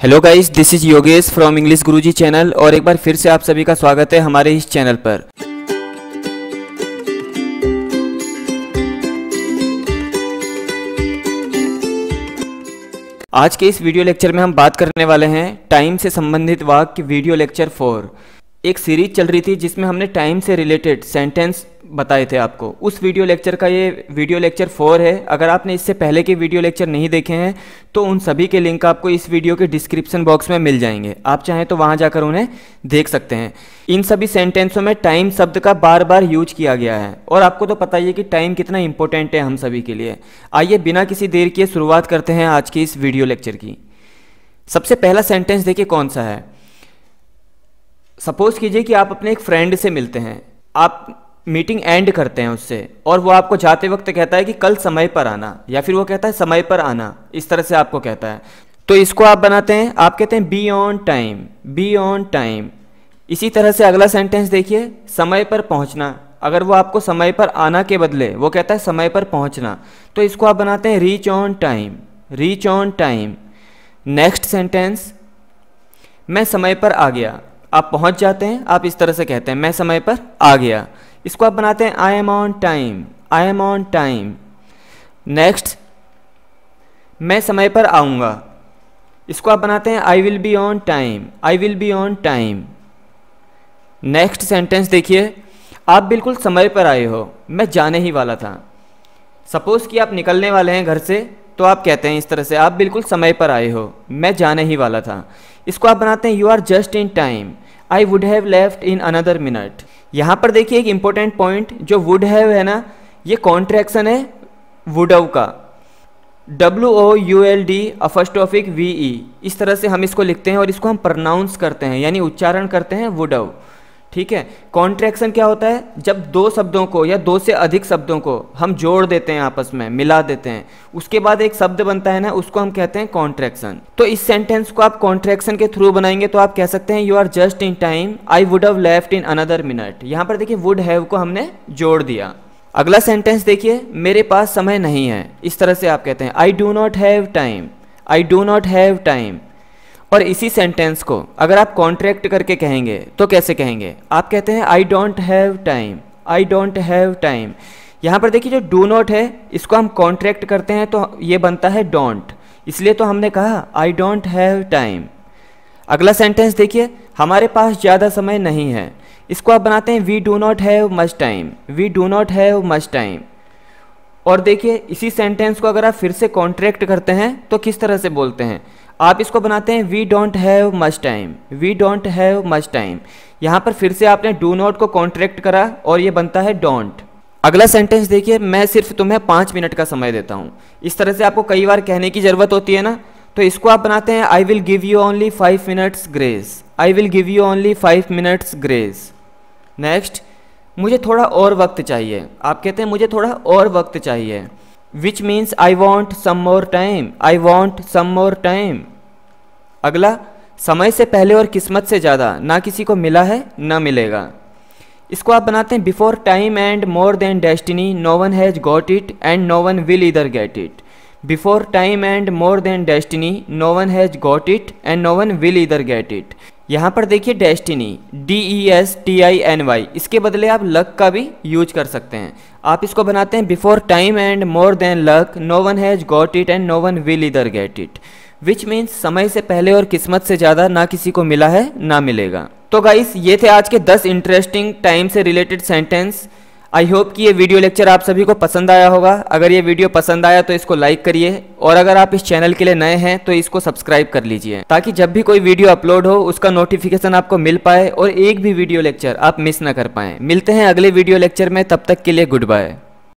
Hello guys this is Yogesh from English Guruji channel और एक बार फिर से आप सभी का स्वागत है हमारे इस चैनल पर। आज के इस वीडियो लेक्चर में हम बात करने वाले हैं टाइम से संबंधित वाक्य वीडियो लेक्चर फोर एक सीरीज़ चल रही थी जिसमें हमने टाइम से रिलेटेड सेंटेंस बताए थे आपको। उस वीडियो लेक्चर का ये वीडियो लेक्चर फोर है। अगर आपने इससे पहले के वीडियो लेक्चर नहीं देखे हैं तो उन सभी के लिंक आपको इस वीडियो के डिस्क्रिप्शन बॉक्स में मिल जाएँगे। आप चाहें तो वहाँ जाकर उन्हें देख सकते हैं। इन सभी सेंटेंसों में टाइम शब्द का बार बार यूज़ किया गया है। और आपको तो पता ही है कि टाइम कितना इंपॉर्टेंट है हम सभी के लिए। आइए बिना किसी देर की शुरुआत करते हैं आज की इस वीडियो लेक्चर की। सबसे पहला सेंटेंस देखिए कौन सा है। सपोज़ कीजिए कि आप अपने एक फ्रेंड से मिलते हैं। आप मीटिंग एंड करते हैं उससे। और वो आपको जाते वक्त कहता है कि कल समय पर आना, या फिर वो कहता है समय पर आना। इस तरह से आपको कहता है। तो इसको आप बनाते हैं, आप कहते हैं be on time be on time इसी तरह से अगला सेंटेंस देखिए, समय पर पहुँचना। अगर वो आपको समय पर आना के बदले, वो कहता है समय पर पहुँचना। तो इसको आप बनाते हैं reach on time reach on time next sentence मैं समय पर आ गया। आप पहुँच जाते हैं, आप इस तरह से कहते हैं, मैं समय पर आ गया। इसको आप बनाते हैं I am on time I am on time next मैं समय पर आऊँगा। इसको आप बनाते हैं I will be on time I will be on time next sentence देखिए, आप बिल्कुल समय पर आए हो, मैं जाने ही वाला था। सपोज़ कि आप निकलने वाले हैं घर से तो आप कहते हैं इस तरह से, आप बिल्कुल समय पर आए हो, मैं जाने ही वाला था। इसको आप बनाते हैं you are just in time I would have left in another minute यहाँ पर देखिए एक इंपॉर्टेंट पॉइंट जो वुड हैव है ना, ये कॉन्ट्रैक्शन है वुडव का। W O U L D apostrophe V E इस तरह से हम इसको लिखते हैं और इसको हम प्रनाउंस करते हैं, यानी उच्चारण करते हैं वुडव ठीक है? कॉन्ट्रैक्शन क्या होता है? जब दो शब्दों को या दो से अधिक शब्दों को हम जोड़ देते हैं आपस में, मिला देते हैं, उसके बाद एक शब्द बनता है ना, उसको हम कहते हैं कॉन्ट्रैक्शन तो इस सेंटेंस को आप कॉन्ट्रैक्शन के थ्रू बनाएँगे तो आप कह सकते हैं you are just in time I would have left in another minute यहाँ पर देखिए वुड हैव को हमने जोड़ दिया। अगला सेंटेंस देखिए, मेरे पास समय नहीं है। इस तरह से आप कहते हैं I do not have time I do not have time और इसी सेंटेंस को अगर आप कॉन्ट्रैक्ट करके कहेंगे तो कैसे कहेंगे? आप कहते हैं I don't have time I don't have time यहाँ पर देखिए जो डू नॉट है, इसको हम कॉन्ट्रैक्ट करते हैं तो ये बनता है डोंट इसलिए तो हमने कहा आई डोंट हैव टाइम अगला सेंटेंस देखिए, हमारे पास ज़्यादा समय नहीं है। इसको आप बनाते हैं we do not have much time we do not have much time और देखिए, इसी सेंटेंस को अगर आप फिर से कॉन्ट्रैक्ट करते हैं तो किस तरह से बोलते हैं? आप इसको बनाते हैं we don't have much time we don't have much time यहाँ पर फिर से आपने डू नॉट को कॉन्ट्रैक्ट करा और ये बनता है डोंट अगला सेंटेंस देखिए, मैं सिर्फ़ तुम्हें पाँच मिनट का समय देता हूँ। इस तरह से आपको कई बार कहने की ज़रूरत होती है ना? तो इसको आप बनाते हैं I will give you only five minutes grace I will give you only five minutes grace next मुझे थोड़ा और वक्त चाहिए। आप कहते हैं, मुझे थोड़ा और वक्त चाहिए। Which means I want some more time I want some more time अगला, समय से पहले और किस्मत से ज़्यादा, ना किसी को मिला है, ना मिलेगा। इसको आप बनाते हैं before time and more than destiny no one has got it and no one will ever get it before time and more than destiny no one has got it and no one will ever get it यहाँ पर देखिए destiny D E S T I N Y इसके बदले आप luck का भी use कर सकते हैं। आप इसको बनाते हैं before time and more than luck no one has got it and no one will ever get it which means समय से पहले और किस्मत से ज़्यादा ना किसी को मिला है, ना मिलेगा। तो गाइस ये थे आज के 10 इंटरेस्टिंग टाइम से रिलेटेड सेंटेंस आई होप कि ये वीडियो लेक्चर आप सभी को पसंद आया होगा। अगर ये वीडियो पसंद आया तो इसको लाइक करिए और अगर आप इस चैनल के लिए नए हैं तो इसको सब्सक्राइब कर लीजिए। ताकि जब भी कोई वीडियो अपलोड हो, उसका नोटिफिकेशन आपको मिल पाए और एक भी वीडियो लेक्चर आप मिस ना कर पाए। मिलते हैं अगले वीडियो लेक्चर में, तब तक के लिए गुड बाय